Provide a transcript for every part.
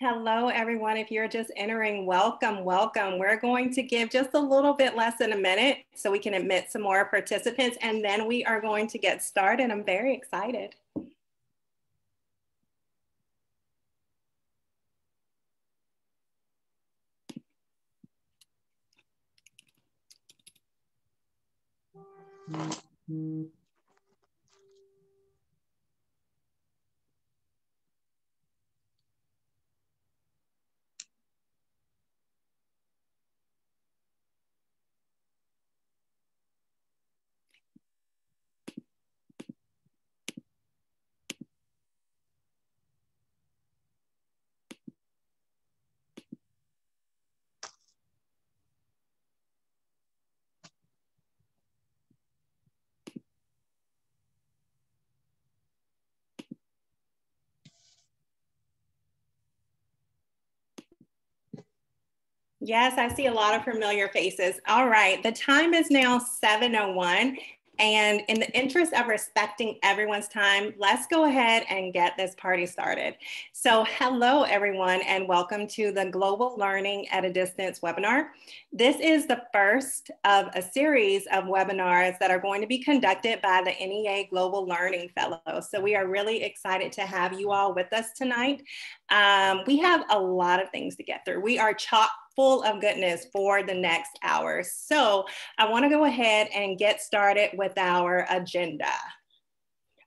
Hello, everyone. If you're just entering, welcome, welcome. We're going to give just a little bit less than a minute so we can admit some more participants, and then we are going to get started. I'm very excited. Yes, I see a lot of familiar faces. All right, the time is now 7.01. And in the interest of respecting everyone's time, let's go ahead and get this party started. So hello, everyone, and welcome to the Global Learning at a Distance webinar. This is the first of a series of webinars that are going to be conducted by the NEA Global Learning Fellows. So we are really excited to have you all with us tonight. Um, we have a lot of things to get through. We are chock full of goodness for the next hour. So I want to go ahead and get started with our agenda.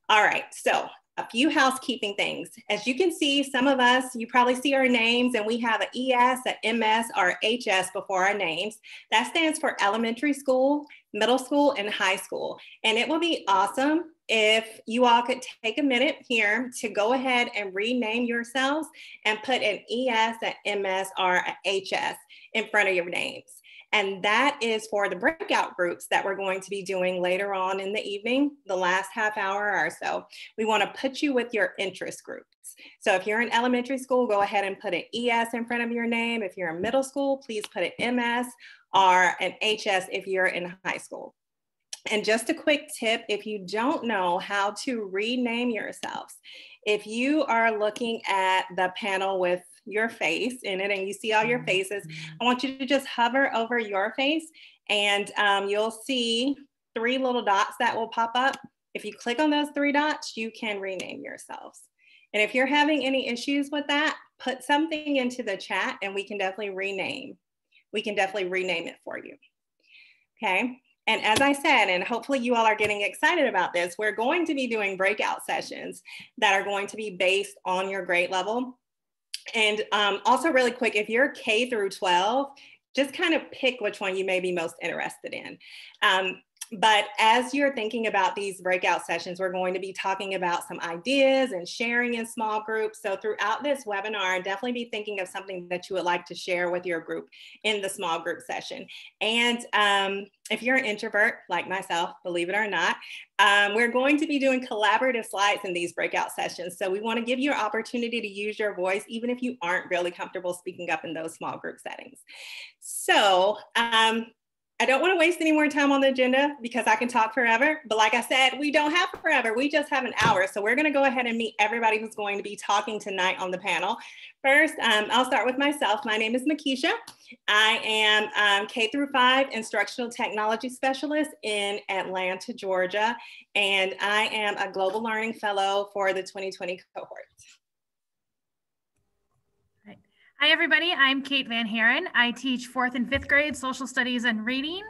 All right, so a few housekeeping things. As you can see, some of us, you probably see our names and we have an ES, an MS, or HS before our names. That stands for elementary school, middle school, and high school. And it will be awesome if you all could take a minute here to go ahead and rename yourselves and put an ES, an MS, or an HS in front of your names. And that is for the breakout groups that we're going to be doing later on in the evening, the last half hour or so. We want to put you with your interest groups. So if you're in elementary school, go ahead and put an ES in front of your name. If you're in middle school, please put an MS or an HS if you're in high school. And just a quick tip if you don't know how to rename yourselves, if you are looking at the panel with your face in it and you see all your faces, I want you to just hover over your face and um, you'll see three little dots that will pop up. If you click on those three dots, you can rename yourselves. And if you're having any issues with that, put something into the chat and we can definitely rename. We can definitely rename it for you. Okay. And as I said, and hopefully you all are getting excited about this, we're going to be doing breakout sessions that are going to be based on your grade level. And um, also really quick, if you're K through 12, just kind of pick which one you may be most interested in. Um, but as you're thinking about these breakout sessions, we're going to be talking about some ideas and sharing in small groups. So throughout this webinar, definitely be thinking of something that you would like to share with your group in the small group session. And um, if you're an introvert like myself, believe it or not, um, we're going to be doing collaborative slides in these breakout sessions. So we want to give you an opportunity to use your voice, even if you aren't really comfortable speaking up in those small group settings. So um, I don't want to waste any more time on the agenda because I can talk forever. But like I said, we don't have forever. We just have an hour. So we're going to go ahead and meet everybody who's going to be talking tonight on the panel. First, um, I'll start with myself. My name is Makisha. I am um, K through five instructional technology specialist in Atlanta, Georgia. And I am a global learning fellow for the 2020 cohort. Hi, everybody. I'm Kate Van Haren. I teach fourth and fifth grade social studies and reading.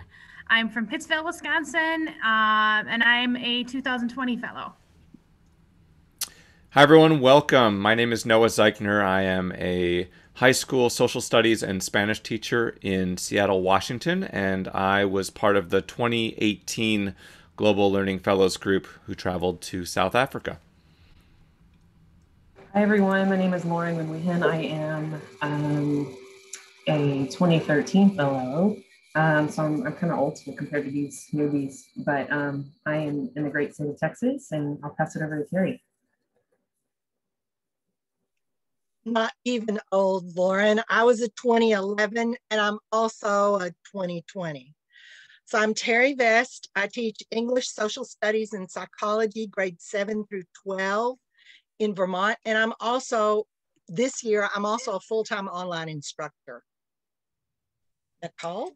I'm from Pittsville, Wisconsin, uh, and I'm a 2020 fellow. Hi, everyone. Welcome. My name is Noah Zeichner. I am a high school social studies and Spanish teacher in Seattle, Washington, and I was part of the 2018 Global Learning Fellows group who traveled to South Africa. Hi, everyone. My name is Lauren McWehan. I am um, a 2013 fellow. Um, so I'm, I'm kind of old compared to these newbies, but um, I am in the great state of Texas, and I'll pass it over to Terry. Not even old, Lauren. I was a 2011, and I'm also a 2020. So I'm Terry Vest. I teach English, Social Studies, and Psychology, grade 7 through 12 in Vermont. And I'm also this year, I'm also a full-time online instructor. Nicole?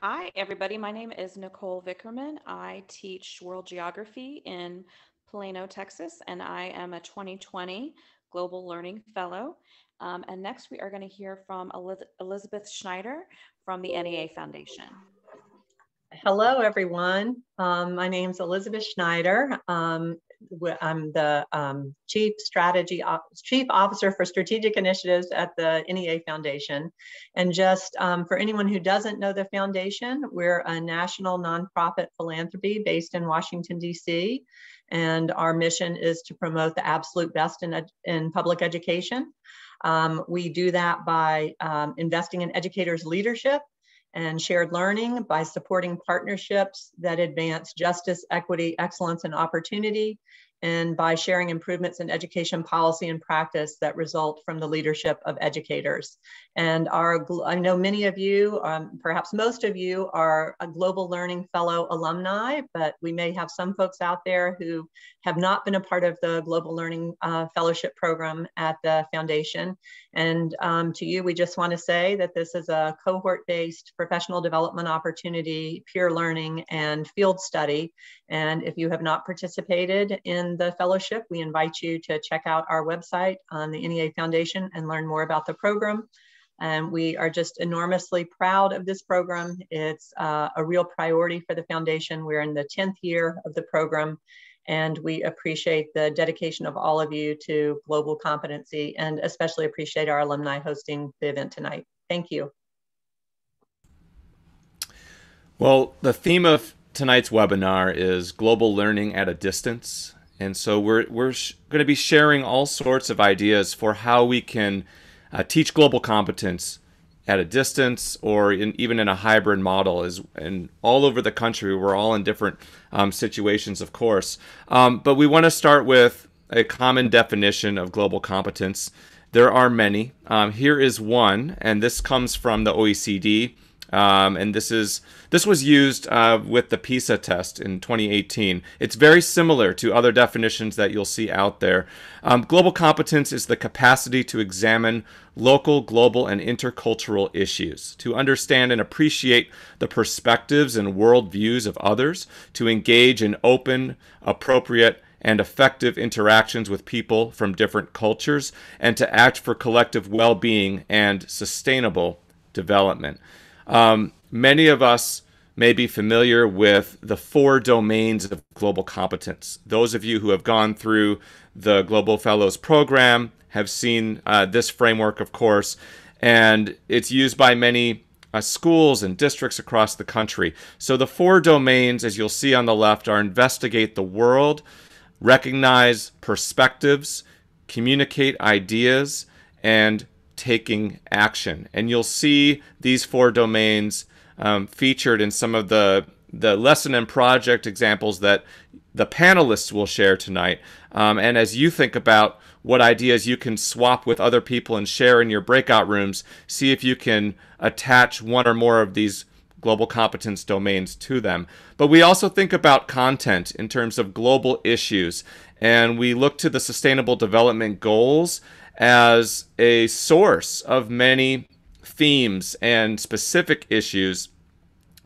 Hi, everybody. My name is Nicole Vickerman. I teach world geography in Plano, Texas, and I am a 2020 Global Learning Fellow. Um, and next, we are going to hear from Elizabeth Schneider from the NEA Foundation. Hello, everyone. Um, my name is Elizabeth Schneider. Um, I'm the um, Chief Strategy Chief Officer for Strategic Initiatives at the NEA Foundation. And just um, for anyone who doesn't know the foundation, we're a national nonprofit philanthropy based in Washington, D.C. And our mission is to promote the absolute best in, in public education. Um, we do that by um, investing in educators' leadership and shared learning by supporting partnerships that advance justice, equity, excellence, and opportunity, and by sharing improvements in education policy and practice that result from the leadership of educators. And our, I know many of you, um, perhaps most of you are a Global Learning Fellow alumni, but we may have some folks out there who have not been a part of the Global Learning uh, Fellowship Program at the Foundation. And um, to you, we just want to say that this is a cohort-based professional development opportunity, peer learning, and field study. And if you have not participated in the fellowship, we invite you to check out our website on the NEA Foundation and learn more about the program. And we are just enormously proud of this program. It's uh, a real priority for the foundation. We're in the 10th year of the program, and we appreciate the dedication of all of you to global competency and especially appreciate our alumni hosting the event tonight. Thank you. Well, the theme of tonight's webinar is global learning at a distance. And so we're, we're going to be sharing all sorts of ideas for how we can uh, teach global competence at a distance or in, even in a hybrid model is and all over the country we're all in different um, situations of course. Um, but we want to start with a common definition of global competence. There are many. Um, here is one and this comes from the oecd um, and this is this was used uh, with the PISA test in 2018. It's very similar to other definitions that you'll see out there. Um, global competence is the capacity to examine local, global, and intercultural issues, to understand and appreciate the perspectives and worldviews of others, to engage in open, appropriate, and effective interactions with people from different cultures, and to act for collective well being and sustainable development. Um, many of us may be familiar with the four domains of global competence. Those of you who have gone through the Global Fellows program have seen uh, this framework, of course, and it's used by many uh, schools and districts across the country. So the four domains, as you'll see on the left, are investigate the world, recognize perspectives, communicate ideas, and taking action. And you'll see these four domains um, featured in some of the the lesson and project examples that the panelists will share tonight. Um, and as you think about what ideas you can swap with other people and share in your breakout rooms, see if you can attach one or more of these global competence domains to them. But we also think about content in terms of global issues, and we look to the Sustainable Development Goals as a source of many themes and specific issues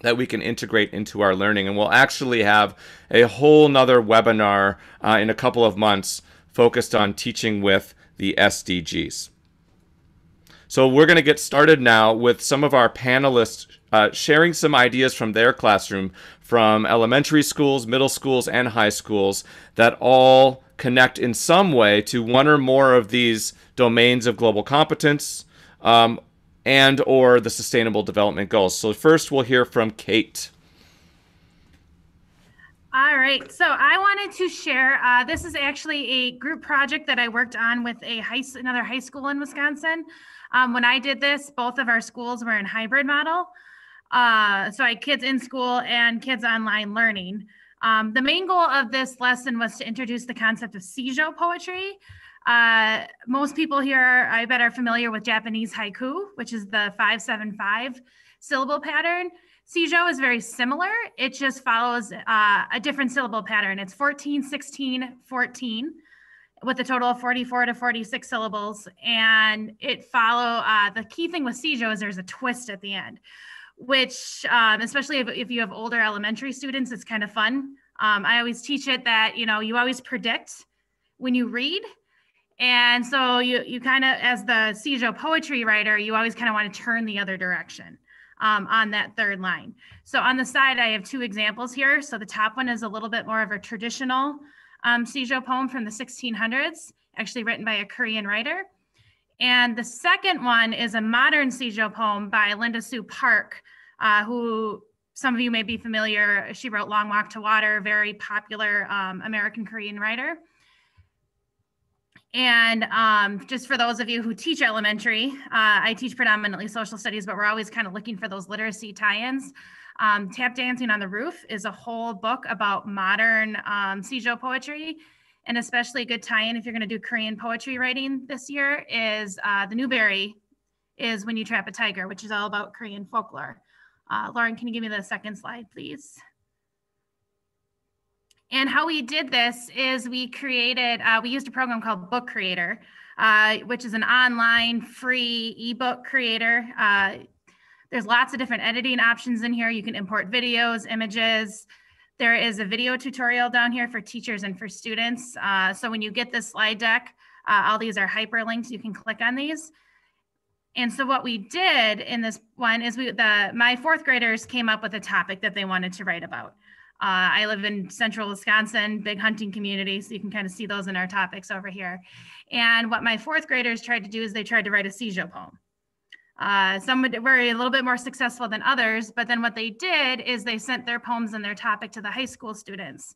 that we can integrate into our learning. And we'll actually have a whole nother webinar uh, in a couple of months focused on teaching with the SDGs. So we're going to get started now with some of our panelists uh, sharing some ideas from their classroom from elementary schools, middle schools, and high schools that all connect in some way to one or more of these domains of global competence um, and or the sustainable development goals. So first we'll hear from Kate. All right, so I wanted to share. Uh, this is actually a group project that I worked on with a high, another high school in Wisconsin. Um, when I did this, both of our schools were in hybrid model. Uh, so I had kids in school and kids online learning. Um, the main goal of this lesson was to introduce the concept of Sijo poetry. Uh, most people here, I bet, are familiar with Japanese haiku, which is the 575 syllable pattern. Sijo is very similar. It just follows uh, a different syllable pattern. It's 14, 16, 14. with a total of 44 to 46 syllables. And it follow, uh, the key thing with sijo is there's a twist at the end, which um, especially if, if you have older elementary students, it's kind of fun. Um, I always teach it that, you know, you always predict when you read. And so you, you kind of, as the sijo poetry writer, you always kind of want to turn the other direction um, on that third line. So on the side, I have two examples here. So the top one is a little bit more of a traditional um, poem from the 1600s, actually written by a Korean writer. And the second one is a modern CJO poem by Linda Sue Park, uh, who some of you may be familiar. She wrote Long Walk to Water, very popular um, American Korean writer. And um, just for those of you who teach elementary, uh, I teach predominantly social studies, but we're always kind of looking for those literacy tie-ins. Um, Tap Dancing on the Roof is a whole book about modern um, poetry, and especially a good tie-in if you're going to do Korean poetry writing this year is uh, the Newbery is When You Trap a Tiger, which is all about Korean folklore. Uh, Lauren, can you give me the second slide, please? And how we did this is we created, uh, we used a program called Book Creator, uh, which is an online free ebook creator. Uh, there's lots of different editing options in here. You can import videos, images. There is a video tutorial down here for teachers and for students. Uh, so when you get this slide deck, uh, all these are hyperlinks. You can click on these. And so what we did in this one is we the my fourth graders came up with a topic that they wanted to write about. Uh, I live in central Wisconsin, big hunting community, so you can kind of see those in our topics over here. And what my fourth graders tried to do is they tried to write a sijo poem. Uh, some were a little bit more successful than others, but then what they did is they sent their poems and their topic to the high school students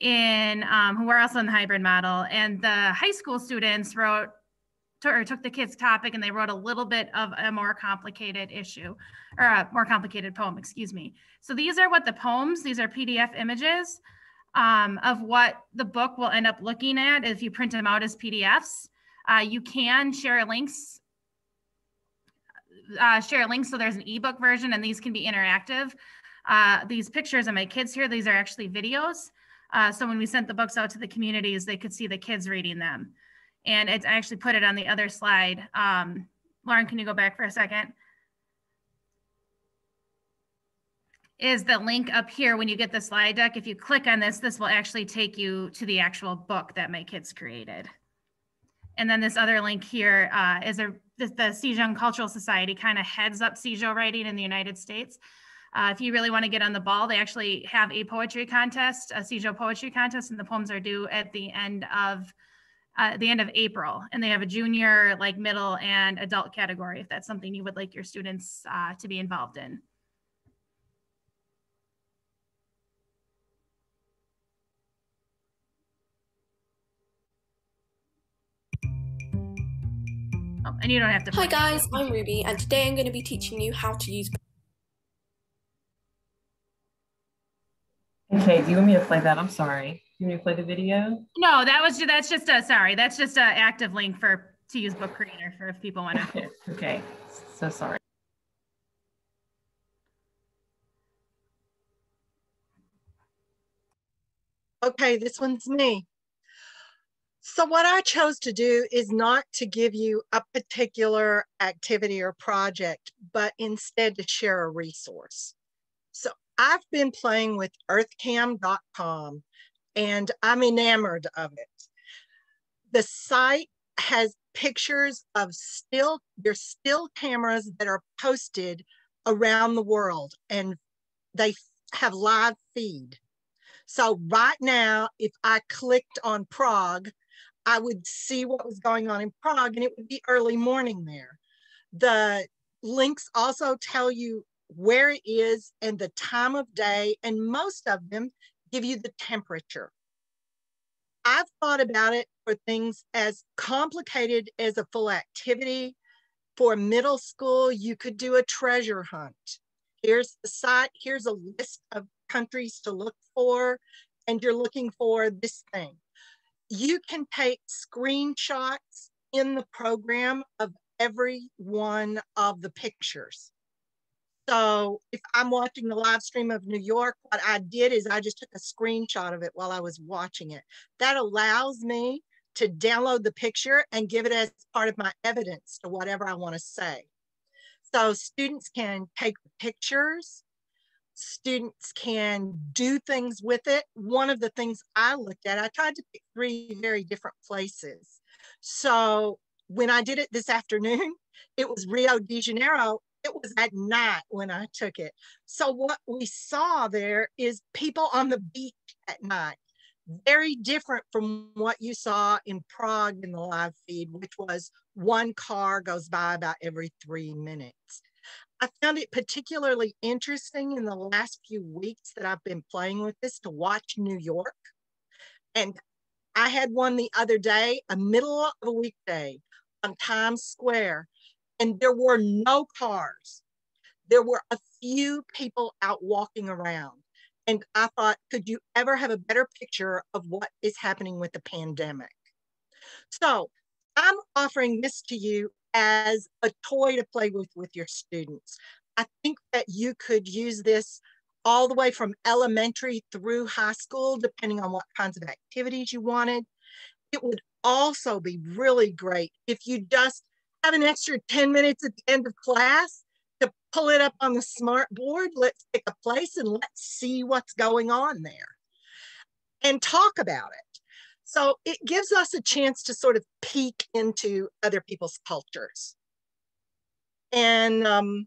in um, who were also in the hybrid model. And the high school students wrote or took the kids topic and they wrote a little bit of a more complicated issue or a more complicated poem, excuse me. So these are what the poems, these are PDF images um, of what the book will end up looking at if you print them out as PDFs. Uh, you can share links, uh, share links so there's an ebook version and these can be interactive. Uh, these pictures of my kids here, these are actually videos. Uh, so when we sent the books out to the communities, they could see the kids reading them and it's I actually put it on the other slide. Um, Lauren, can you go back for a second? Is the link up here when you get the slide deck? If you click on this, this will actually take you to the actual book that my kids created. And then this other link here uh, is a the, the Sejong Cultural Society kind of heads up Sejong writing in the United States. Uh, if you really want to get on the ball, they actually have a poetry contest, a Sejong poetry contest, and the poems are due at the end of uh, the end of April, and they have a junior, like middle, and adult category if that's something you would like your students uh, to be involved in. Oh, and you don't have to. Hi guys, I'm Ruby, and today I'm going to be teaching you how to use. Okay, do you want me to play that? I'm sorry. Do You want me to play the video? No, that was that's just a sorry. That's just an active link for to use Book Creator for if people want to. okay, so sorry. Okay, this one's me. So what I chose to do is not to give you a particular activity or project, but instead to share a resource. So I've been playing with earthcam.com and I'm enamored of it. The site has pictures of still, there's still cameras that are posted around the world and they have live feed. So right now, if I clicked on Prague, I would see what was going on in Prague and it would be early morning there. The links also tell you where it is and the time of day, and most of them give you the temperature. I've thought about it for things as complicated as a full activity. For middle school, you could do a treasure hunt. Here's the site, here's a list of countries to look for, and you're looking for this thing. You can take screenshots in the program of every one of the pictures. So if I'm watching the live stream of New York, what I did is I just took a screenshot of it while I was watching it. That allows me to download the picture and give it as part of my evidence to whatever I want to say. So students can take the pictures, students can do things with it. One of the things I looked at, I tried to pick three very different places. So when I did it this afternoon, it was Rio de Janeiro. It was at night when I took it. So what we saw there is people on the beach at night. Very different from what you saw in Prague in the live feed, which was one car goes by about every three minutes. I found it particularly interesting in the last few weeks that I've been playing with this to watch New York. And I had one the other day, a middle of a weekday on Times Square, and there were no cars. There were a few people out walking around. And I thought, could you ever have a better picture of what is happening with the pandemic? So I'm offering this to you as a toy to play with with your students. I think that you could use this all the way from elementary through high school, depending on what kinds of activities you wanted. It would also be really great if you just have an extra 10 minutes at the end of class to pull it up on the smart board. Let's pick a place and let's see what's going on there and talk about it. So it gives us a chance to sort of peek into other people's cultures. And um,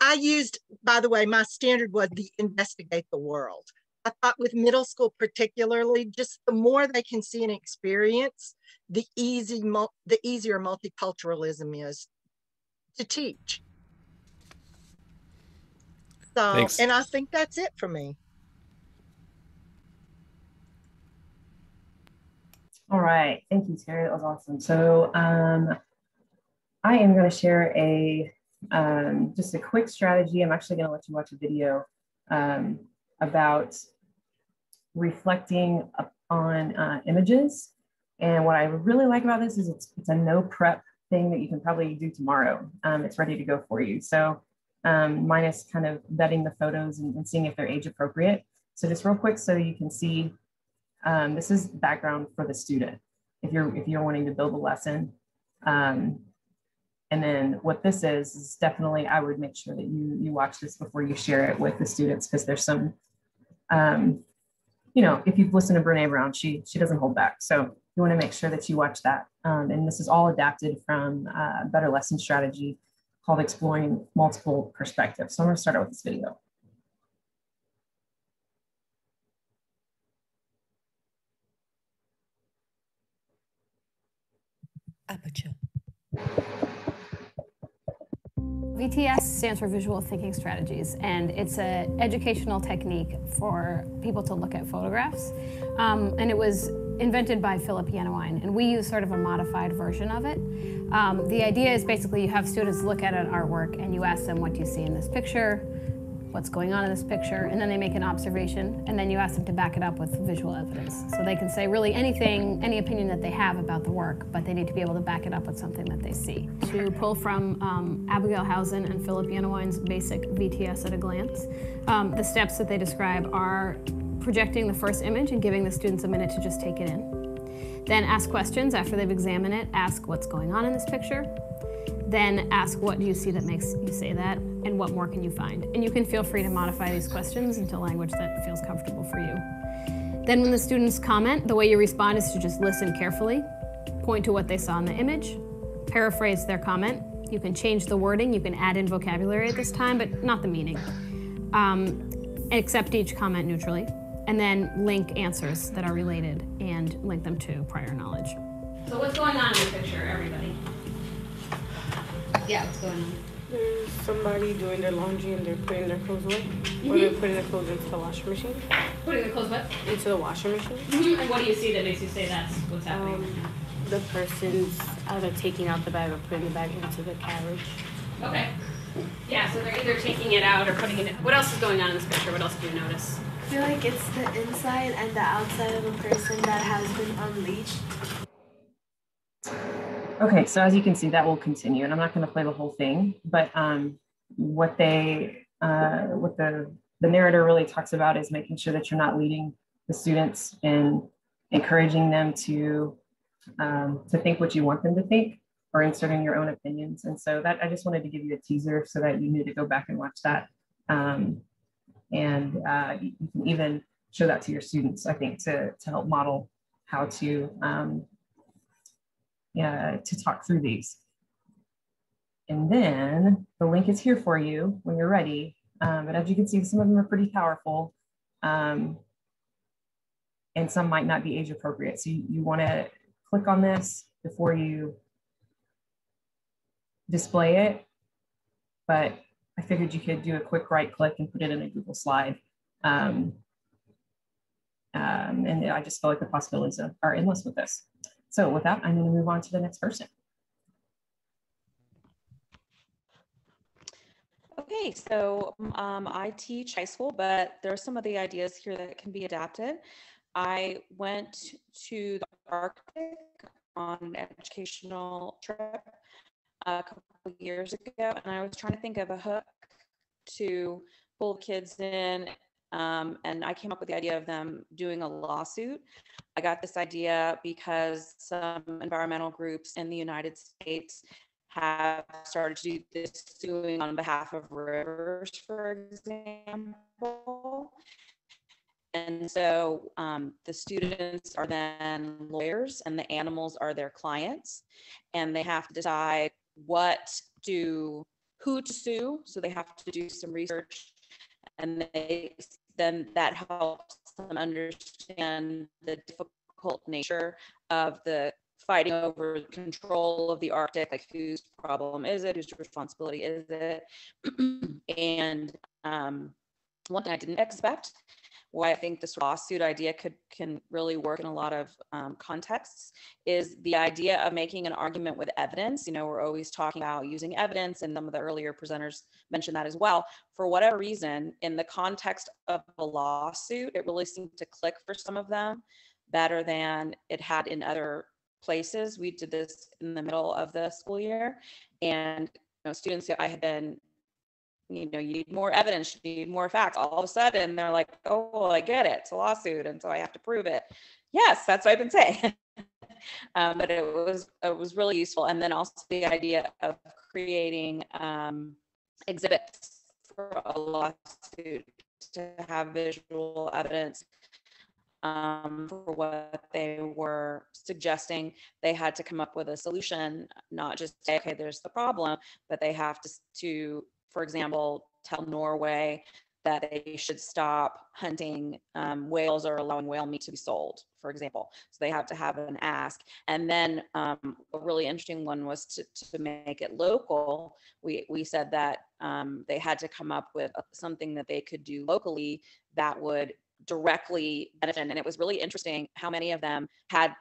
I used, by the way, my standard was the investigate the world. I thought with middle school particularly, just the more they can see and experience, the easy, the easier multiculturalism is to teach. So, Thanks. and I think that's it for me. All right, thank you, Terry. That was awesome. So um, I am going to share a um, just a quick strategy. I'm actually going to let you watch a video um, about reflecting on uh, images. And what I really like about this is it's, it's a no prep thing that you can probably do tomorrow. Um, it's ready to go for you. So um, minus kind of vetting the photos and, and seeing if they're age appropriate. So just real quick so you can see um, this is background for the student if you're if you're wanting to build a lesson. Um, and then what this is is definitely I would make sure that you you watch this before you share it with the students because there's some, um, you know, if you've listened to Brene Brown, she she doesn't hold back. So you want to make sure that you watch that. Um, and this is all adapted from uh, Better Lesson Strategy called Exploring Multiple Perspectives. So I'm going to start out with this video. Aperture. VTS stands for Visual Thinking Strategies, and it's an educational technique for people to look at photographs. Um, and it was invented by Philip Yenawine, and we use sort of a modified version of it. Um, the idea is basically you have students look at an artwork and you ask them, what do you see in this picture? What's going on in this picture, and then they make an observation, and then you ask them to back it up with visual evidence. So they can say really anything, any opinion that they have about the work, but they need to be able to back it up with something that they see. To pull from um, Abigail Housen and Philip Yenawine's basic VTS at a glance, um, the steps that they describe are projecting the first image and giving the students a minute to just take it in. Then ask questions after they've examined it. Ask what's going on in this picture. Then ask what do you see that makes you say that and what more can you find? And you can feel free to modify these questions into language that feels comfortable for you. Then when the students comment, the way you respond is to just listen carefully, point to what they saw in the image, paraphrase their comment. You can change the wording, you can add in vocabulary at this time, but not the meaning. Um, accept each comment neutrally, and then link answers that are related and link them to prior knowledge. So what's going on in the picture, everybody? Yeah, what's going on? There's somebody doing their laundry and they're putting their clothes away. Mm-hmm. Or they're putting their clothes into the washing machine. Putting their clothes what? Into the washing machine. Mm-hmm. And what do you see that makes you say that's what's happening? Um, the person's either taking out the bag or putting the bag into the carriage. Okay. Yeah, so they're either taking it out or putting it in. What else is going on in this picture? What else do you notice? I feel like it's the inside and the outside of a person that has been unleashed. Okay, so as you can see, that will continue, and I'm not going to play the whole thing, but um, what they, uh, what the the narrator really talks about is making sure that you're not leading the students and encouraging them to um, to think what you want them to think or inserting your own opinions. And so that I just wanted to give you a teaser so that you knew to go back and watch that. Um, and uh, you can even show that to your students, I think, to, to help model how to, um, yeah, to talk through these. And then the link is here for you when you're ready. Um, but as you can see, some of them are pretty powerful. Um, and some might not be age appropriate. So you, you want to click on this before you display it. But I figured you could do a quick right click and put it in a Google slide. Um, um, and I just feel like the possibilities are endless with this. So with that, I'm going to move on to the next person. Okay, so um, I teach high school, but there are some of the ideas here that can be adapted. I went to the Arctic on an educational trip a couple years ago, and I was trying to think of a hook to pull kids in. Um, and I came up with the idea of them doing a lawsuit. I got this idea because some environmental groups in the United States have started to do this suing on behalf of rivers, for example. And so um, the students are then lawyers and the animals are their clients. And they have to decide what to, who to sue. So they have to do some research and they, then that helps them understand the difficult nature of the fighting over control of the Arctic, like whose problem is it, whose responsibility is it? and um, one thing I didn't expect why I think this lawsuit idea could can really work in a lot of um, contexts is the idea of making an argument with evidence. You know, we're always talking about using evidence, and some of the earlier presenters mentioned that as well. For whatever reason, in the context of a lawsuit, it really seemed to click for some of them better than it had in other places. We did this in the middle of the school year, and you know, students I had been you know, you need more evidence, you need more facts. All of a sudden, they're like, oh, well, I get it. It's a lawsuit, and so I have to prove it. Yes, that's what I've been saying. um, but it was it was really useful, and then also the idea of creating um, exhibits for a lawsuit to have visual evidence um, for what they were suggesting. They had to come up with a solution, not just say, okay, there's the problem, but they have to, to for example, tell Norway that they should stop hunting um, whales or allowing whale meat to be sold, for example. So they have to have an ask. And then um, a really interesting one was to, to make it local. We, we said that um, they had to come up with something that they could do locally that would directly benefit. And it was really interesting how many of them had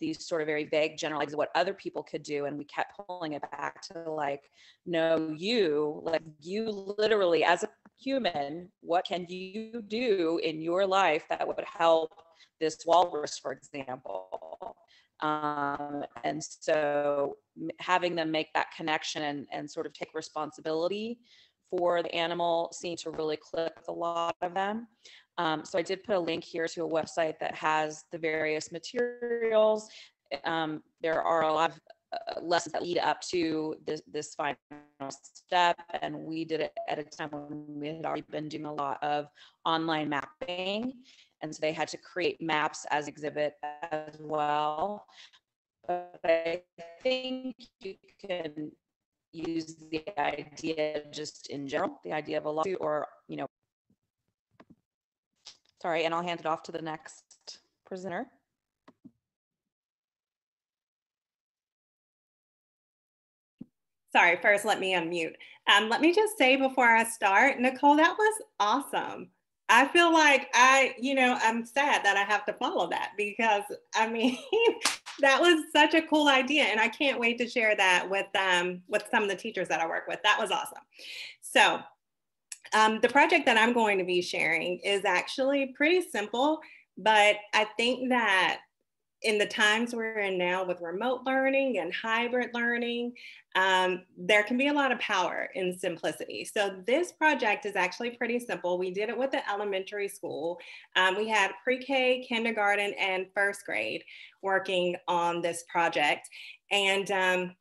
these sort of very vague generalities of what other people could do and we kept pulling it back to like no you like you literally as a human what can you do in your life that would help this walrus for example? Um, and so having them make that connection and, and sort of take responsibility for the animal seemed to really click a lot of them um, so I did put a link here to a website that has the various materials. Um, there are a lot of uh, lessons that lead up to this, this final step. And we did it at a time when we had already been doing a lot of online mapping. And so they had to create maps as exhibit as well. But I think you can use the idea just in general, the idea of a lawsuit or, Sorry, and I'll hand it off to the next presenter. Sorry, first let me unmute. Um, let me just say before I start, Nicole, that was awesome. I feel like I, you know, I'm sad that I have to follow that because I mean, that was such a cool idea, and I can't wait to share that with um with some of the teachers that I work with. That was awesome. So um, the project that I'm going to be sharing is actually pretty simple, but I think that in the times we're in now with remote learning and hybrid learning, um, there can be a lot of power in simplicity. So this project is actually pretty simple. We did it with the elementary school. Um, we had pre-K, kindergarten, and first grade working on this project. And um,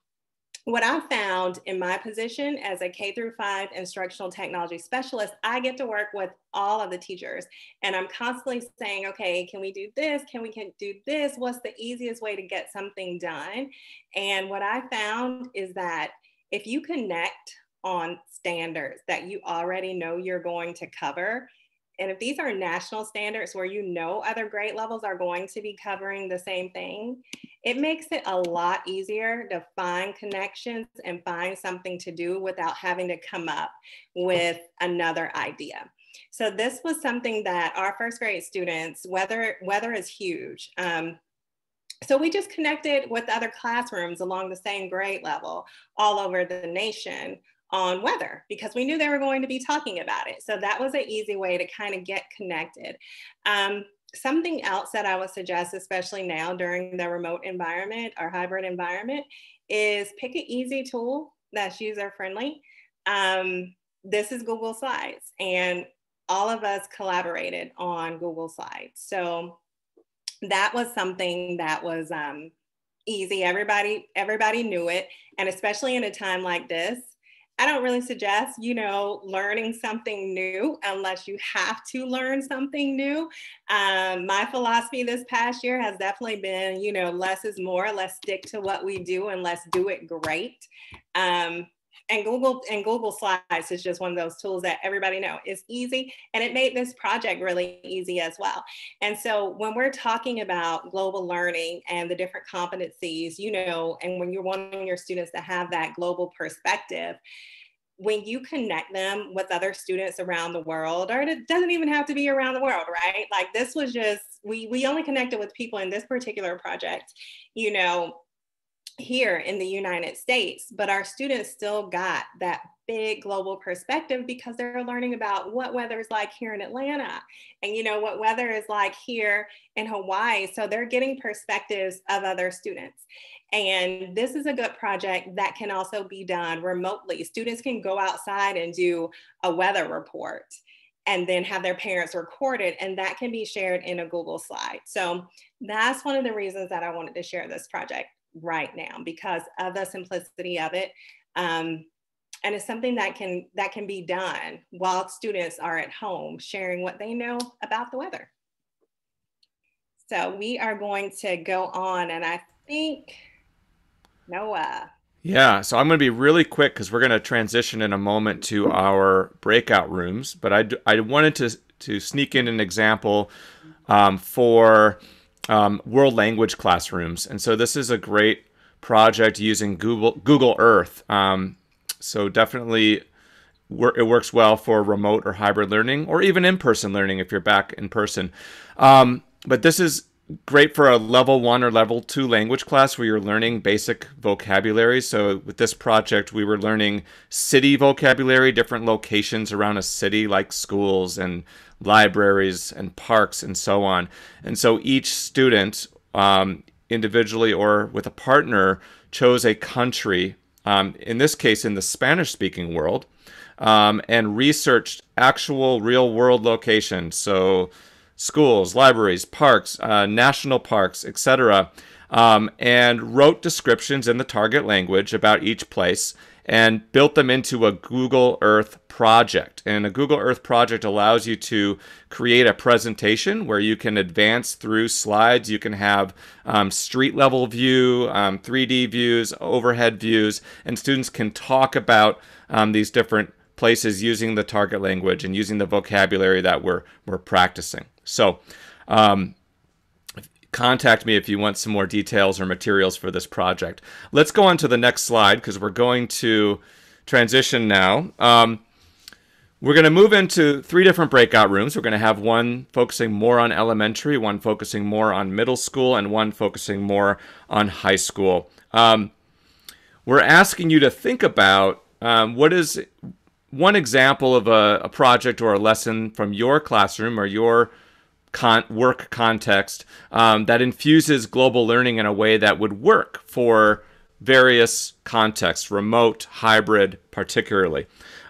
what I found in my position as a K through five instructional technology specialist, I get to work with all of the teachers and I'm constantly saying, okay, can we do this? Can we can do this? What's the easiest way to get something done? And what I found is that if you connect on standards that you already know you're going to cover, and if these are national standards where you know other grade levels are going to be covering the same thing, it makes it a lot easier to find connections and find something to do without having to come up with another idea. So this was something that our first grade students, weather, weather is huge. Um, so we just connected with other classrooms along the same grade level all over the nation on weather because we knew they were going to be talking about it. So that was an easy way to kind of get connected. Um, something else that I would suggest, especially now during the remote environment or hybrid environment, is pick an easy tool that's user friendly. Um, this is Google Slides, and all of us collaborated on Google Slides. So that was something that was um, easy. Everybody, everybody knew it, and especially in a time like this, I don't really suggest, you know, learning something new unless you have to learn something new. Um, my philosophy this past year has definitely been, you know, less is more. Let's stick to what we do and let's do it great. Um, and Google and Google Slides is just one of those tools that everybody know is easy and it made this project really easy as well. And so when we're talking about global learning and the different competencies, you know, and when you're wanting your students to have that global perspective, when you connect them with other students around the world, or it doesn't even have to be around the world, right? Like this was just, we, we only connected with people in this particular project, you know, here in the United States, but our students still got that big global perspective because they're learning about what weather is like here in Atlanta and you know what weather is like here in Hawaii. So they're getting perspectives of other students. And this is a good project that can also be done remotely. Students can go outside and do a weather report and then have their parents record it and that can be shared in a Google slide. So that's one of the reasons that I wanted to share this project right now because of the simplicity of it. Um, and it's something that can that can be done while students are at home sharing what they know about the weather. So we are going to go on and I think Noah. Yeah, so I'm going to be really quick because we're going to transition in a moment to our breakout rooms. But I, I wanted to, to sneak in an example um, for um, world language classrooms. And so this is a great project using Google Google Earth. Um, so definitely it works well for remote or hybrid learning or even in-person learning if you're back in person. Um, but this is great for a level one or level two language class where you're learning basic vocabulary. So with this project, we were learning city vocabulary, different locations around a city like schools and libraries and parks and so on. And so each student, um, individually or with a partner, chose a country, um, in this case in the Spanish speaking world, um, and researched actual real world locations. So schools, libraries, parks, uh, national parks, etc., um, and wrote descriptions in the target language about each place and built them into a Google Earth project. And a Google Earth project allows you to create a presentation where you can advance through slides. You can have um, street level view, um, 3D views, overhead views, and students can talk about um, these different places using the target language and using the vocabulary that we're, we're practicing. So, um, contact me if you want some more details or materials for this project. Let's go on to the next slide because we're going to transition now. Um, we're going to move into three different breakout rooms. We're going to have one focusing more on elementary, one focusing more on middle school, and one focusing more on high school. Um, we're asking you to think about um, what is one example of a, a project or a lesson from your classroom or your con- work context um, that infuses global learning in a way that would work for various contexts, remote, hybrid, particularly.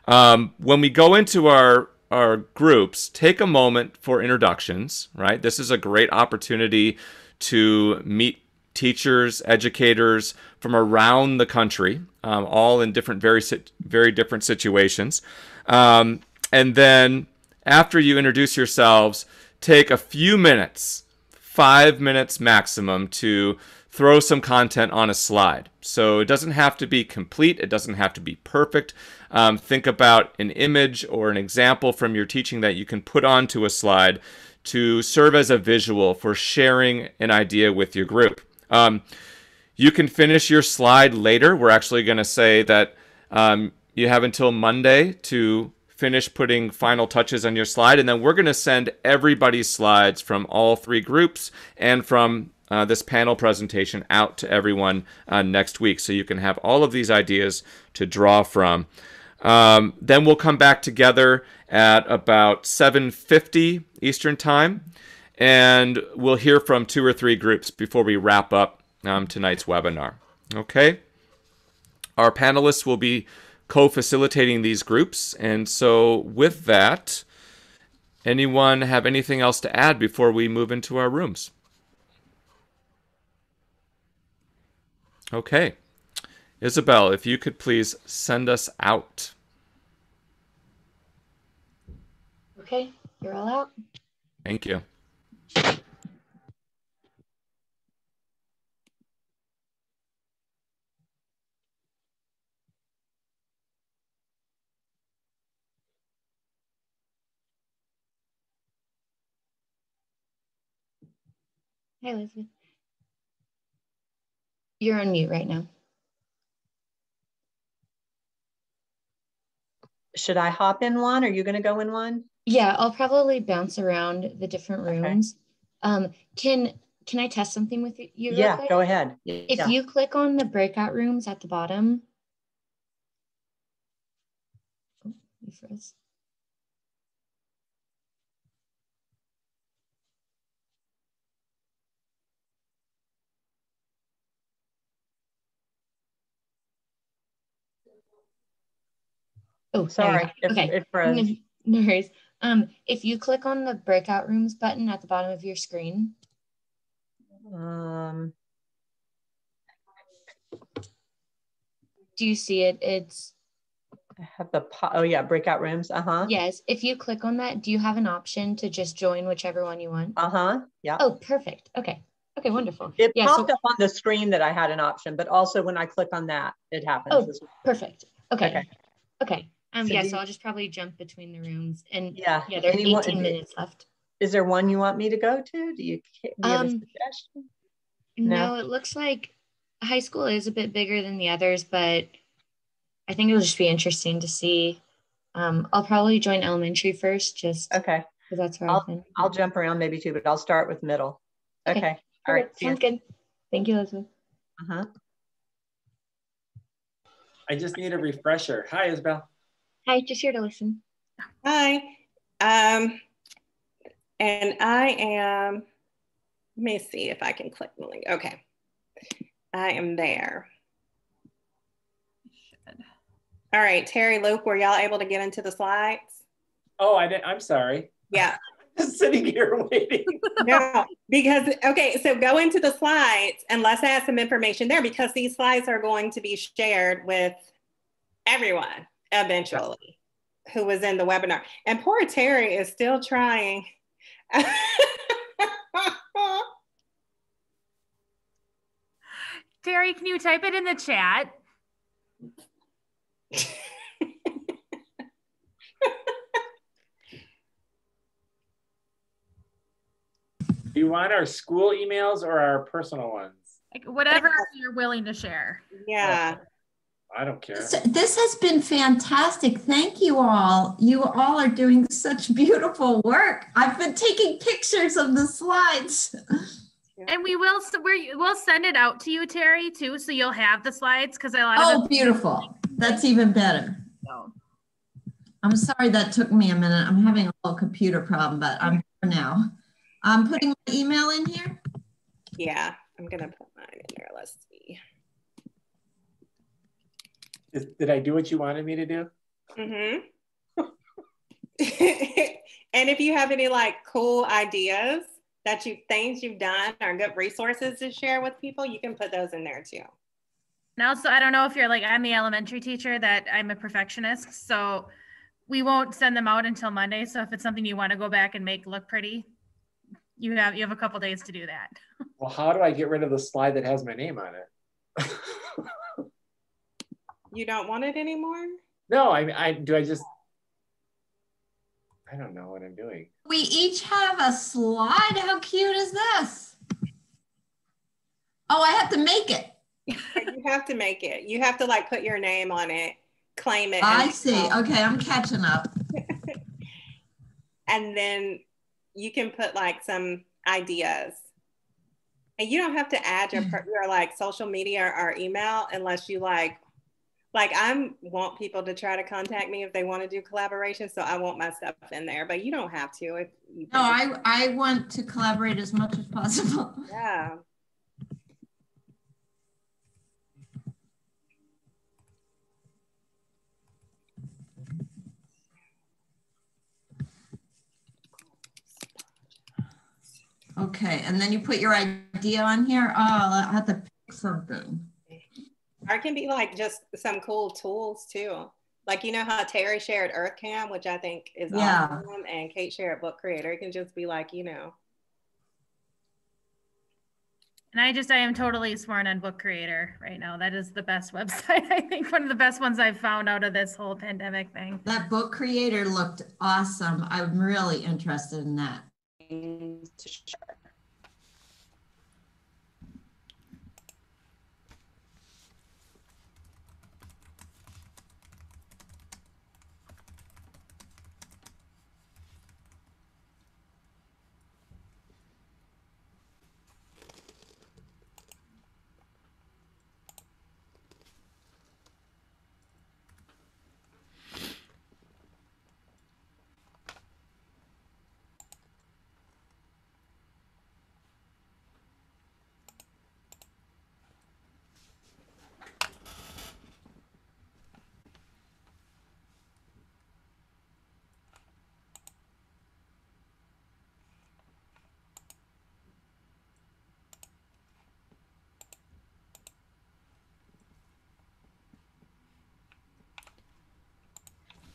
Um, when we go into our our groups, take a moment for introductions, right? This is a great opportunity to meet teachers, educators from around the country, um, all in different, very, very different situations. Um, and then after you introduce yourselves, take a few minutes, five minutes maximum, to throw some content on a slide. So it doesn't have to be complete, it doesn't have to be perfect. Um, think about an image or an example from your teaching that you can put onto a slide to serve as a visual for sharing an idea with your group. Um, you can finish your slide later. We're actually going to say that um, you have until Monday to finish putting final touches on your slide, and then we're going to send everybody's slides from all three groups and from uh, this panel presentation out to everyone uh, next week so you can have all of these ideas to draw from. Um, then we'll come back together at about 7.50 Eastern Time, and we'll hear from two or three groups before we wrap up um, tonight's webinar. Okay? Our panelists will be co-facilitating these groups, and so with that, anyone have anything else to add before we move into our rooms? Okay. Isabel, if you could please send us out. Okay, you're all out. Thank you. Hi, Elizabeth. You're on mute right now. should I hop in one? Are you going to go in one? Yeah, I'll probably bounce around the different rooms. Okay. Um, can can I test something with you? Yeah, go ahead. If yeah. you click on the breakout rooms at the bottom, oh, you froze. Oh, sorry. If, okay. It froze. No worries. Um, if you click on the breakout rooms button at the bottom of your screen. Um, do you see it? It's. I have the oh yeah breakout rooms. Uh huh. Yes. If you click on that, do you have an option to just join whichever one you want? Uh huh. Yeah. Oh, perfect. Okay. Okay, wonderful. It yeah, popped so, up on the screen that I had an option, but also when I click on that, it happens. Oh, perfect. Okay. Okay. Okay. Um, So yeah, do so I'll just probably jump between the rooms and Yeah. yeah, there's Anyone- 18 minutes left. Is there one you want me to go to? Do you, do you have a Um, suggestion? No, No? it looks like high school is a bit bigger than the others, but I think it'll just be interesting to see. Um, I'll probably join elementary first, just Okay. because that's where I'll, I've been. I'll jump around maybe too, but I'll start with middle. Okay. Okay. All right. Perfect. Sounds good. Thank you, Elizabeth. Uh-huh. I just need a refresher. Hi, Isabel. Hi, just here to listen. Hi. Um, and I am, let me see if I can click the link. Okay. I am there. All right, Terry, Luke, were y'all able to get into the slides? Oh, I didn't. I'm sorry. Yeah. Sitting here waiting. no, because okay, so go into the slides and let's add some information there because these slides are going to be shared with everyone eventually who was in the webinar. And poor Terry is still trying. Terry, can you type it in the chat? Do you want our school emails or our personal ones? Like whatever you're willing to share. Yeah. I don't care. So this has been fantastic. Thank you all. You all are doing such beautiful work. I've been taking pictures of the slides. And we will we we'll send it out to you, Terry, too, so you'll have the slides because I lot of Oh, them- beautiful. That's even better. So, I'm sorry that took me a minute. I'm having a little computer problem, but I'm here now. I'm putting my email in here. Yeah, I'm gonna put mine in there. Let's see. Is- Did I do what you wanted me to do? Mm-hmm. and if you have any like cool ideas that you things you've done or good resources to share with people, you can put those in there too. And also, I don't know if you're like, I'm the elementary teacher that I'm a perfectionist. So we won't send them out until Monday. So if it's something you want to go back and make look pretty, you have you have a couple days to do that. Well, how do I get rid of the slide that has my name on it? You don't want it anymore? No, I I do I just I don't know what I'm doing. We each have a slide. How cute is this? Oh, I have to make it. you have to make it. You have to like put your name on it, claim it. I and- see. Okay, I'm catching up. and then you can put like some ideas. And you don't have to add your per- your like social media or, or email unless you like like I'm want people to try to contact me if they want to do collaboration. So I want my stuff in there, but you don't have to if you No, I, I want to collaborate as much as possible. yeah. Okay, and then you put your idea on here. Oh, I have to pick something. Or it can be like just some cool tools too. Like you know how Terry shared EarthCam, which I think is Yeah. awesome, and Kate shared Book Creator. It can just be like you know, And I just I am totally sworn on Book Creator right now. That is the best website. I think one of the best ones I've found out of this whole pandemic thing. That book creator looked awesome. I'm really interested in that.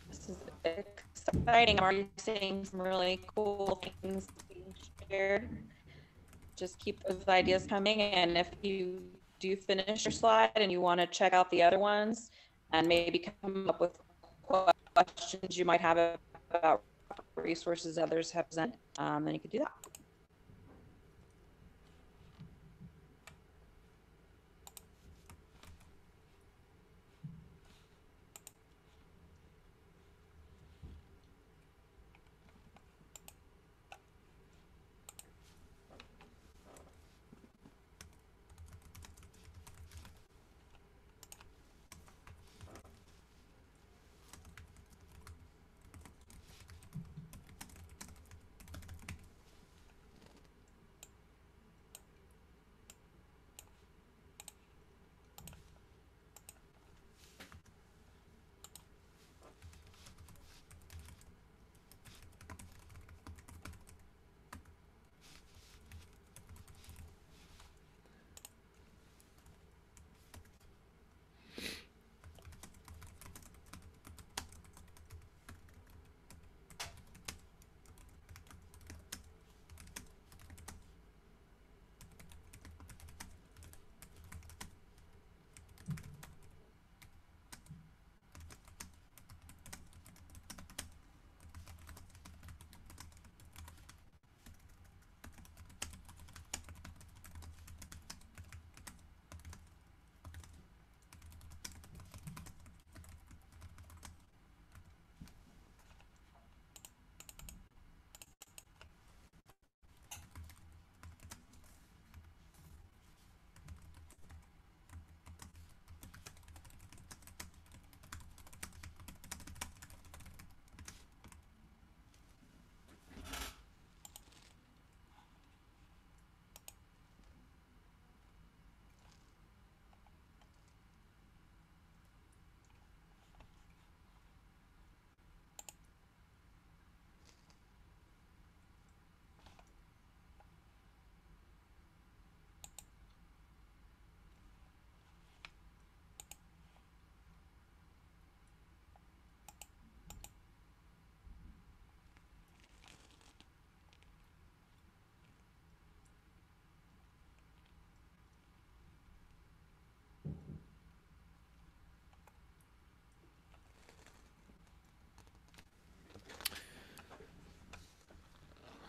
This is exciting. I'm already seeing some really cool things being shared. Just keep those ideas coming. And if you do finish your slide and you want to check out the other ones and maybe come up with questions you might have about resources others have sent, um, then you could do that.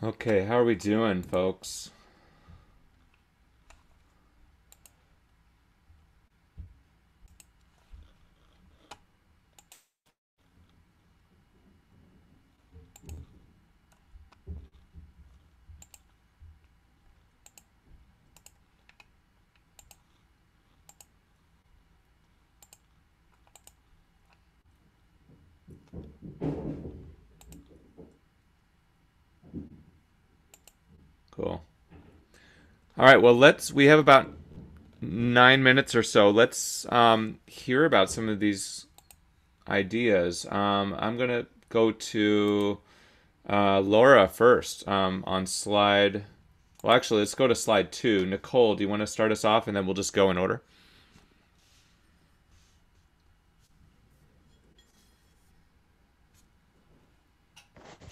Okay, how are we doing, folks? Cool. All right. Well, let's. We have about nine minutes or so. Let's um, hear about some of these ideas. Um, I'm gonna go to uh, Laura first um, on slide. Well, actually, let's go to slide two. Nicole, do you want to start us off, and then we'll just go in order.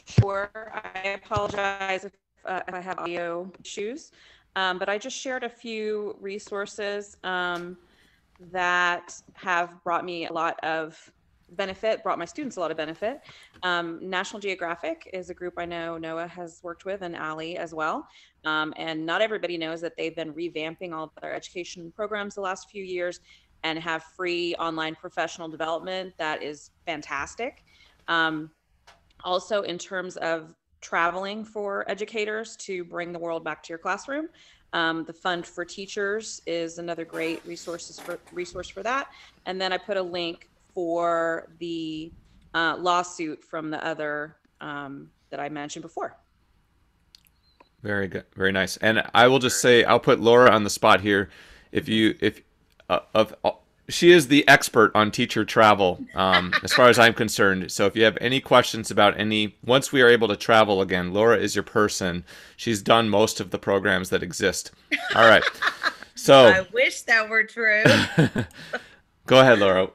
Sure. I apologize if, uh, if I have audio issues, um, but I just shared a few resources um, that have brought me a lot of benefit, brought my students a lot of benefit. Um, National Geographic is a group I know Noah has worked with and Ali as well. Um, and not everybody knows that they've been revamping all of their education programs the last few years and have free online professional development that is fantastic. Um, also, in terms of traveling for educators to bring the world back to your classroom, um, the Fund for Teachers is another great resources for resource for that. And then I put a link for the uh, lawsuit from the other um, that I mentioned before. Very good, very nice. And I will just say, I'll put Laura on the spot here. If you, if uh, of she is the expert on teacher travel, um, as far as I'm concerned. So if you have any questions about any, once we are able to travel again, Laura is your person. She's done most of the programs that exist. All right. So I wish that were true. go ahead, Laura.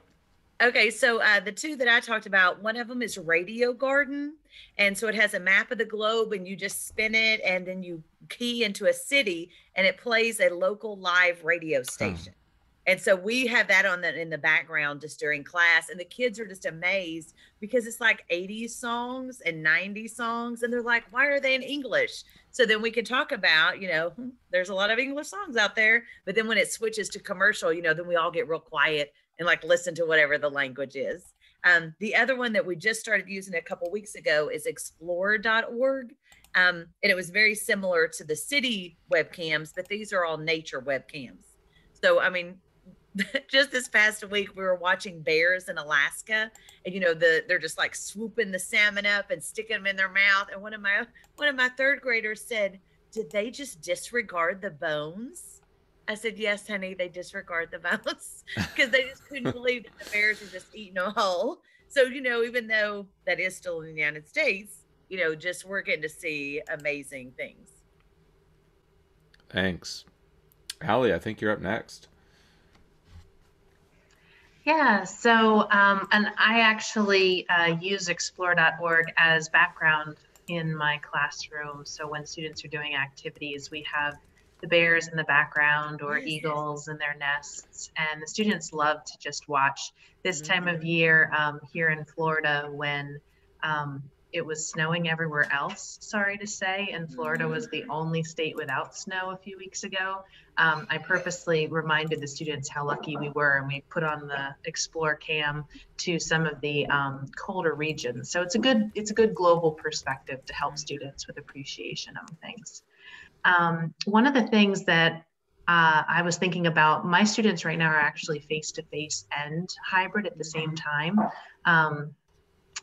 Okay, so uh, the two that I talked about, one of them is Radio Garden. And so it has a map of the globe, and you just spin it, and then you key into a city, and it plays a local live radio station. And so we have that on the in the background just during class, and the kids are just amazed because it's like 80s songs and 90s songs, and they're like, "Why are they in English?" So then we can talk about, you know, hmm, there's a lot of English songs out there, but then when it switches to commercial, you know, then we all get real quiet and like listen to whatever the language is. Um, the other one that we just started using a couple weeks ago is explore.org. Um, and it was very similar to the city webcams, but these are all nature webcams. So, I mean, just this past week we were watching bears in Alaska and you know the they're just like swooping the salmon up and sticking them in their mouth and one of my one of my third graders said did they just disregard the bones? I said yes honey they disregard the bones. Because they just couldn't believe that the bears were just eating a whole so you know even though that is still in the United States you know just we're getting to see amazing things. Thanks. Ali I think you're up next yeah, so, um, and I actually uh, use explore.org as background in my classroom. So when students are doing activities, we have the bears in the background or eagles in their nests. And the students love to just watch this time of mm-hmm. year um, here in Florida when um, it was snowing everywhere else, sorry to say, and Florida was the only state without snow a few weeks ago. Um, I purposely reminded the students how lucky we were, and we put on the Explore Cam to some of the um, colder regions. So it's a good it's a good global perspective to help students with appreciation of things. Um, one of the things that uh, I was thinking about my students right now are actually face to face and hybrid at the same time. Um,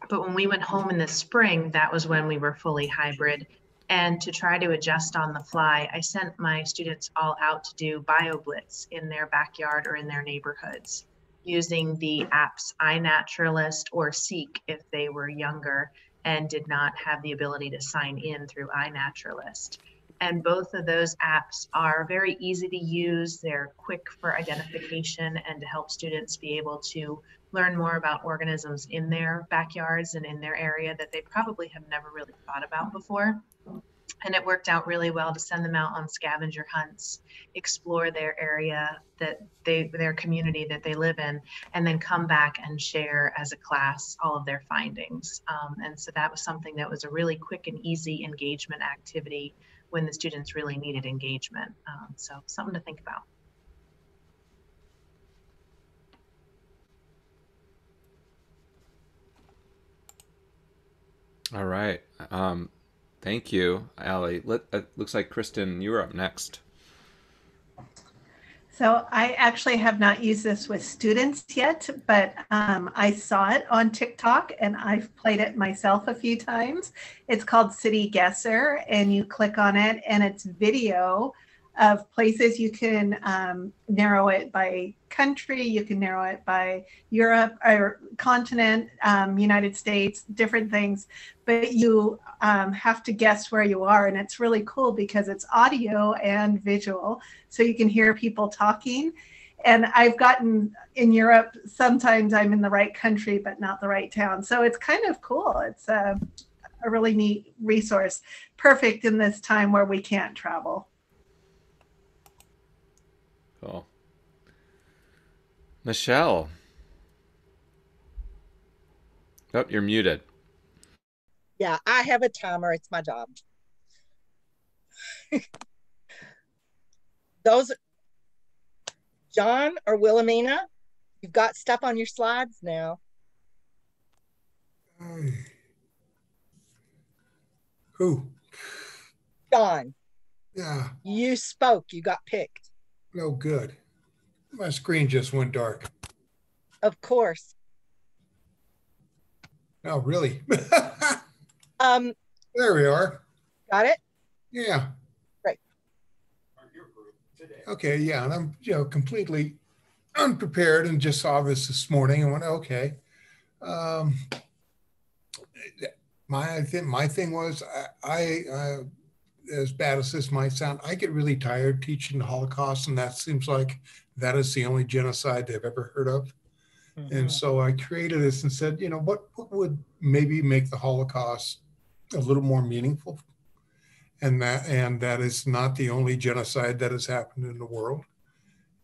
but when we went home in the spring, that was when we were fully hybrid. And to try to adjust on the fly, I sent my students all out to do BioBlitz in their backyard or in their neighborhoods using the apps iNaturalist or Seek if they were younger and did not have the ability to sign in through iNaturalist. And both of those apps are very easy to use. They're quick for identification and to help students be able to learn more about organisms in their backyards and in their area that they probably have never really thought about before. and it worked out really well to send them out on scavenger hunts explore their area that they their community that they live in and then come back and share as a class all of their findings. Um, and so that was something that was a really quick and easy engagement activity when the students really needed engagement. Um, so something to think about All right. Um, thank you, Allie. Let, it looks like Kristen, you are up next. So I actually have not used this with students yet, but um, I saw it on TikTok and I've played it myself a few times. It's called City Guesser, and you click on it, and it's video of places you can um, narrow it by country, you can narrow it by Europe or continent, um, United States, different things, but you um, have to guess where you are. And it's really cool because it's audio and visual, so you can hear people talking. And I've gotten in Europe, sometimes I'm in the right country, but not the right town. So it's kind of cool. It's a, a really neat resource, perfect in this time where we can't travel. Cool. Michelle. Oh, you're muted. Yeah, I have a timer. It's my job. Those, John or Wilhelmina, you've got stuff on your slides now. Hmm. Who? John, Yeah. you spoke. You got picked. No good. My screen just went dark. Of course. Oh, really? Um, there we are. got it? Yeah. Right. Okay. Yeah. And I'm, you know, completely unprepared and just saw this this morning and went, okay. Um, my I think my thing was I, I uh, as bad as this might sound, I get really tired teaching the Holocaust, and that seems like that is the only genocide they've ever heard of. And so I created this and said, you know, what, what would maybe make the Holocaust a little more meaningful? And that and that is not the only genocide that has happened in the world.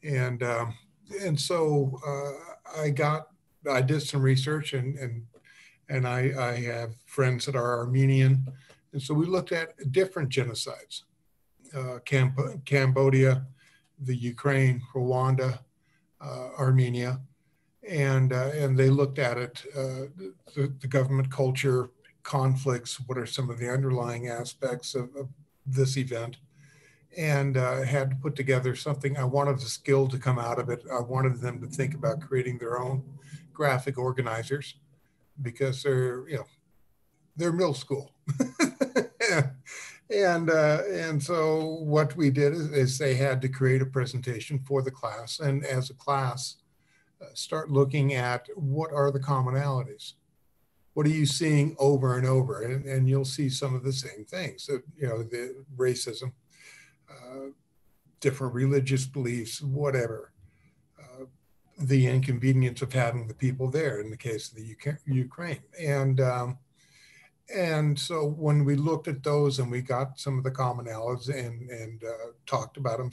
And um, and so uh, I got I did some research and and and I, I have friends that are Armenian, and so we looked at different genocides, uh, Camp- Cambodia, the Ukraine, Rwanda, uh, Armenia, and uh, and they looked at it, uh, the, the government culture, conflicts, what are some of the underlying aspects of, of this event, and uh, had to put together something. I wanted the skill to come out of it. I wanted them to think about creating their own graphic organizers because they're you know they're middle school. and uh, and so what we did is, is, they had to create a presentation for the class, and as a class, uh, start looking at what are the commonalities. What are you seeing over and over, and, and you'll see some of the same things. So, you know, the racism, uh, different religious beliefs, whatever. Uh, the inconvenience of having the people there in the case of the UK, Ukraine, and um, and so when we looked at those and we got some of the commonalities and and uh, talked about them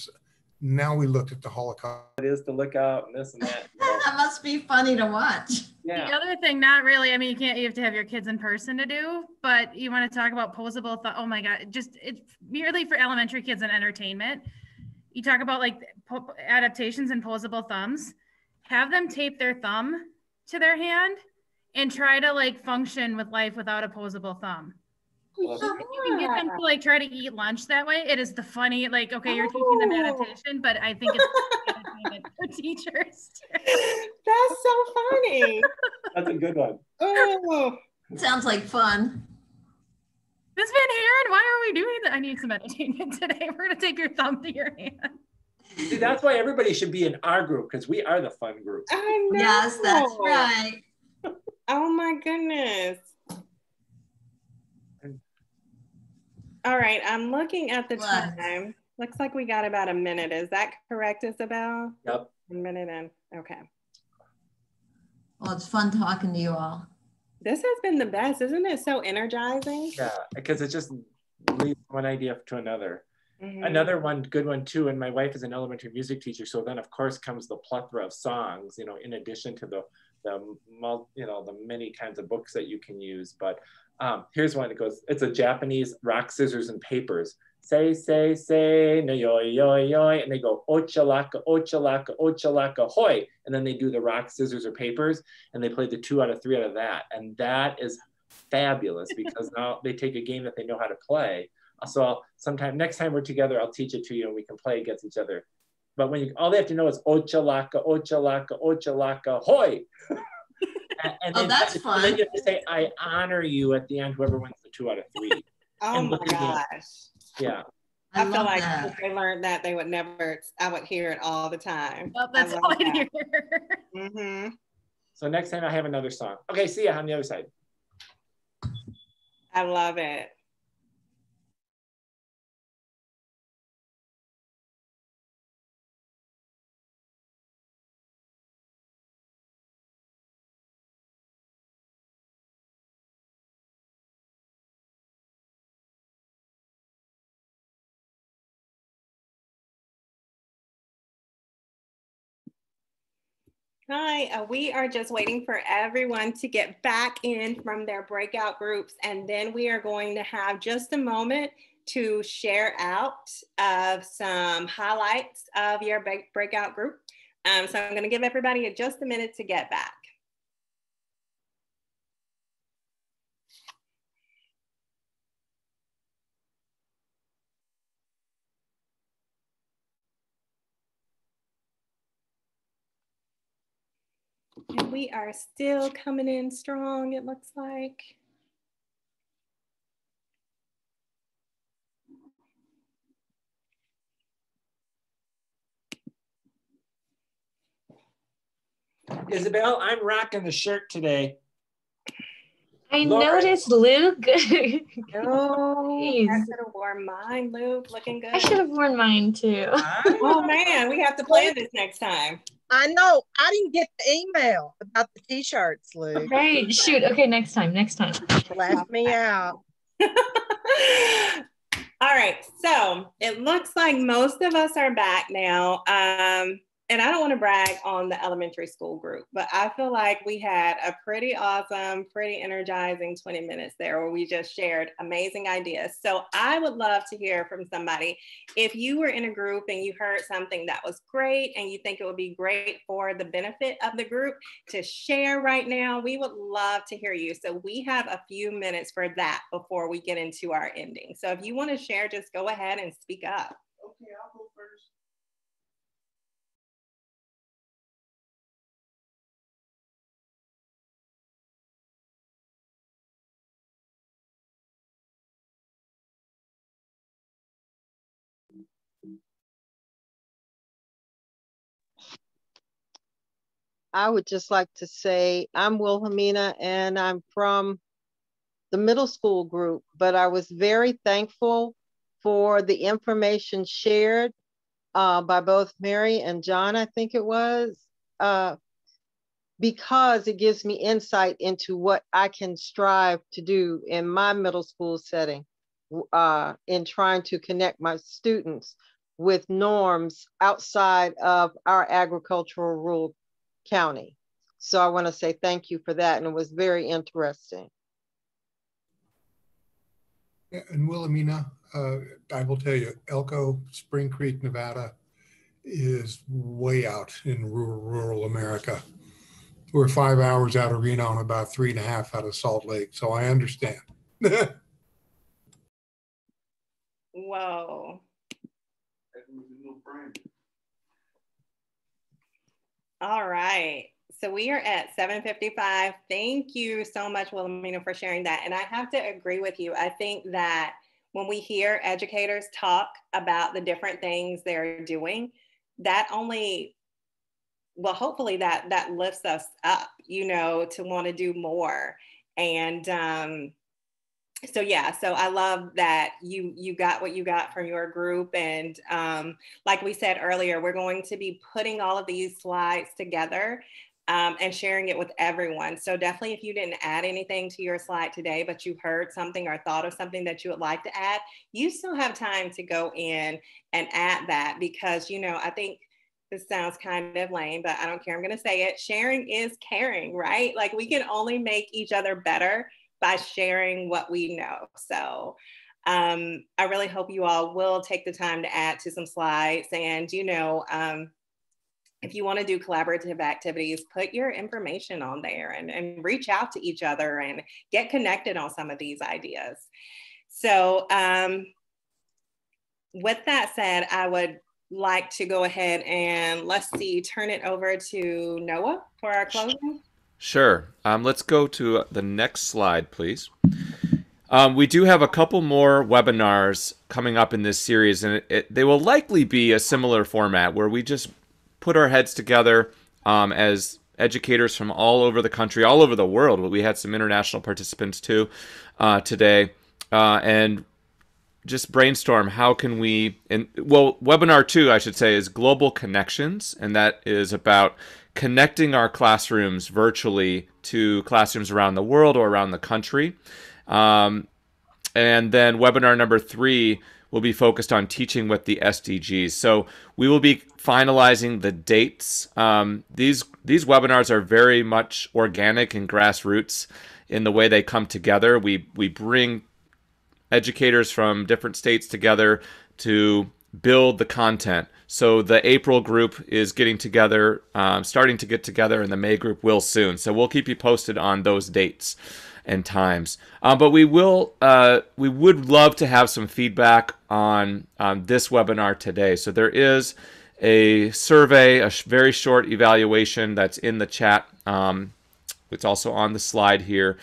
now we looked at the holocaust. It is to look out and this and that. That must be funny to watch. Yeah. the other thing not really i mean you can't you have to have your kids in person to do but you want to talk about posable th- oh my god just it's merely for elementary kids and entertainment. You talk about like po- adaptations and posable thumbs. Have them tape their thumb to their hand and try to like function with life without a opposable thumb. Oh, you can get them to like try to eat lunch that way. It is the funny, like, okay, you're teaching them oh. adaptation, but I think it's for teachers. That's so funny. That's a good one. Oh, sounds like fun. Miss Van Haren, why are we doing that? I need some entertainment today. We're gonna take your thumb to your hand. See, that's why everybody should be in our group because we are the fun group. I know. Yes, that's right. Oh my goodness. All right, I'm looking at the What? time. Looks like we got about a minute. Is that correct, Isabel? Yep. A minute in. Okay. Well, it's fun talking to you all. This has been the best, isn't it? So energizing. Yeah, because it just leads one idea to another. Mhm. Another one, good one too, and my wife is an elementary music teacher, so then of course comes the plethora of songs, you know, in addition to the the you know the many kinds of books that you can use. But um, here's one. It goes. It's a Japanese rock, scissors, and papers. Say, say, say, no, yo, yo, yo, and they go ochalaka, ochalaka, ochalaka, hoy, and then they do the rock, scissors, or papers, and they play the two out of three out of that, and that is fabulous because now they take a game that they know how to play. So I'll, sometime next time we're together, I'll teach it to you and we can play against each other. But when you all they have to know is ochalaka, ochalaka, ochalaka, hoy. and, and Oh, then, that's then fun. you have to say, I honor you at the end, whoever wins the two out of three. Oh And my look again. gosh. Yeah. I, feel like that. if they learned that, they would never, I would hear it all the time. Well, that's all I hear. Mm-hmm. So next time I have another song. Okay, see ya on the other side. I love it. Hi, uh, we are just waiting for everyone to get back in from their breakout groups, and then we are going to have just a moment to share out of some highlights of your breakout group. Um, so I'm going to give everybody just a minute to get back. And we are still coming in strong, it looks like. Isabel, I'm rocking the shirt today. I Laura- noticed Luke. Oh, I should have worn mine, Luke. Looking good. I should have worn mine too. Oh man, we have to plan this next time. I know. I didn't get the email about the t-shirts, Luke. Right. Shoot. Okay. Next time. Next time. Laugh me out. All right, so it looks like most of us are back now. Um, and I don't want to brag on the elementary school group, but I feel like we had a pretty awesome, pretty energizing 20 minutes there where we just shared amazing ideas. So I would love to hear from somebody. If you were in a group and you heard something that was great and you think it would be great for the benefit of the group to share right now, we would love to hear you. So we have a few minutes for that before we get into our ending. So if you want to share, just go ahead and speak up. I would just like to say I'm Wilhelmina and I'm from the middle school group, but I was very thankful for the information shared uh, by both Mary and John, I think it was, uh, because it gives me insight into what I can strive to do in my middle school setting uh, in trying to connect my students with norms outside of our agricultural rural county. So I want to say thank you for that. And it was very interesting. Yeah, And Wilhelmina, uh, I will tell you, Elko, Spring Creek, Nevada is way out in rural, rural America. We're five hours out of Reno and about three and a half out of Salt Lake. So I understand. Whoa. All right. So we are at 7:55. Thank you so much, Wilhelmina, for sharing that. And I have to agree with you. I think that when we hear educators talk about the different things they're doing, that only well, hopefully that that lifts us up, you know, to want to do more. And um, so yeah so i love that you you got what you got from your group and um, like we said earlier we're going to be putting all of these slides together um, and sharing it with everyone. So definitely, if you didn't add anything to your slide today, but you heard something or thought of something that you would like to add, you still have time to go in and add that because, you know, I think this sounds kind of lame, but I don't care. I'm going to say it. Sharing is caring, right? Like we can only make each other better by sharing what we know. So um, I really hope you all will take the time to add to some slides. And, you know, um, if you want to do collaborative activities, put your information on there and, and reach out to each other and get connected on some of these ideas. So, um, with that said, I would like to go ahead and let's see, turn it over to Noah for our closing. Sure. Um, let's go to the next slide, please. Um, we do have a couple more webinars coming up in this series, and it, it, they will likely be a similar format where we just put our heads together um, as educators from all over the country, all over the world. We had some international participants too uh, today, uh, and just brainstorm how can we and well webinar two i should say is global connections and that is about connecting our classrooms virtually to classrooms around the world or around the country. Um, and then webinar number three will be focused on teaching with the sdgs so we will be finalizing the dates. Um, these these webinars are very much organic and grassroots in the way they come together. We we bring educators from different states together to build the content. So the April group is getting together, um, starting to get together, and the May group will soon. So we'll keep you posted on those dates and times. Um, but we will, uh, we would love to have some feedback on um, this webinar today. So there is a survey, a sh very short evaluation that's in the chat. Um, it's also on the slide here.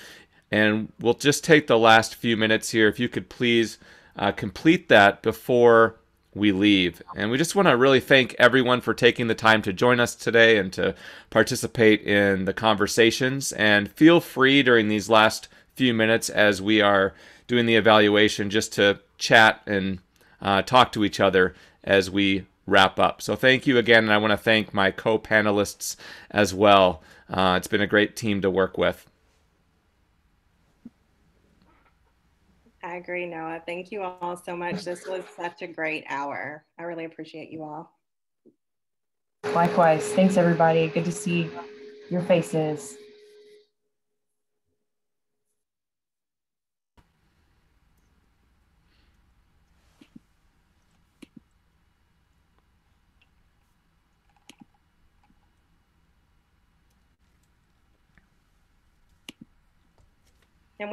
And we'll just take the last few minutes here. If you could please uh, complete that before we leave. And we just want to really thank everyone for taking the time to join us today and to participate in the conversations. And feel free during these last few minutes as we are doing the evaluation just to chat and uh, talk to each other as we wrap up. So thank you again. And I want to thank my co panelists as well. Uh, it's been a great team to work with. I agree, Noah. Thank you all so much. This was such a great hour. I really appreciate you all. Likewise. Thanks, everybody. Good to see your faces.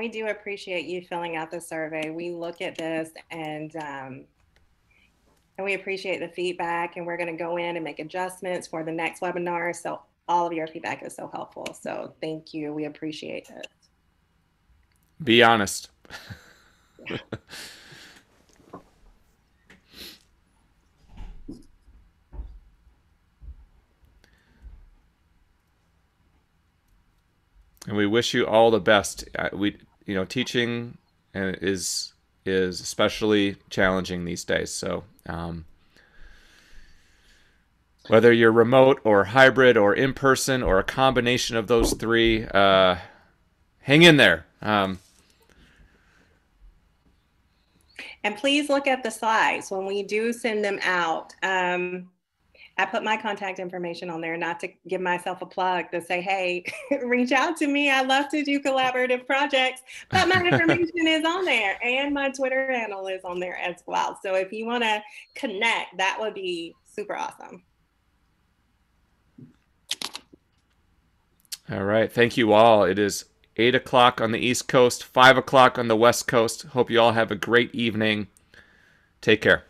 We do appreciate you filling out the survey. We look at this and um, and we appreciate the feedback and we're going to go in and make adjustments for the next webinar. So all of your feedback is so helpful. So thank you. We appreciate it. Be honest. and we wish you all the best. We, you know, teaching is is especially challenging these days. So, um, whether you're remote or hybrid or in person or a combination of those three, uh, hang in there. Um, and please look at the slides when we do send them out. Um, I put my contact information on there, not to give myself a plug to say, hey, reach out to me. I love to do collaborative projects, but my information is on there and my Twitter handle is on there as well. So if you want to connect, that would be super awesome. All right. Thank you all. It is eight o'clock on the East Coast, five o'clock on the West Coast. Hope you all have a great evening. Take care.